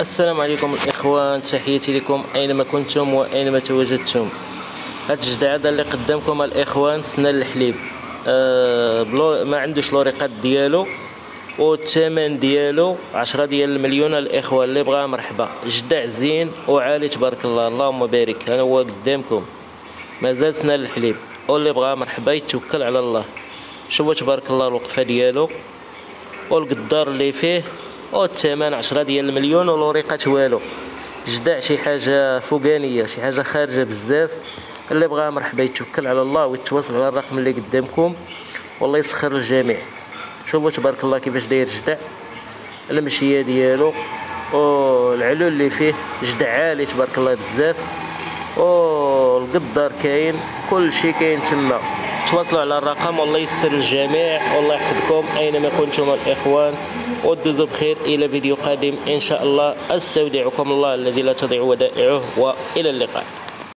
السلام عليكم الإخوان تحياتي لكم أينما كنتم وأينما تواجدتم هاد الجدع هذا اللي قدامكم الإخوان سنان الحليب. آه بلو ما عندوش لوريقات ديالو والثمن ديالو عشرة ديال المليون الإخوان اللي بغاه مرحبا. جدع زين وعالي تبارك الله. اللهم بارك. أنا هو قدامكم. مازال سنان الحليب. واللي بغاه مرحبا يتوكل على الله. شوفوا تبارك الله الوقفة ديالو والقدار اللي فيه. والثمن عشرة ديال المليون والوريقات والو. جدع شي حاجة فوقانية شي حاجة خارجة بزاف. اللي بغى مرحبا يتوكل على الله ويتواصل على الرقم اللي قدامكم. والله يسخر الجميع. شوفوا تبارك الله كيفاش داير جدع المشية ديالو. والعلو اللي فيه جدع عالي تبارك الله بزاف. والقدار كاين. كل شيء كاين تما. تواصلوا على الرقم. والله يسر الجميع. والله يحفظكم. أينما كنتم الإخوان ودوزوا بخير إلى فيديو قادم. إن شاء الله أستودعكم الله الذي لا تضيع ودائعه. وإلى اللقاء.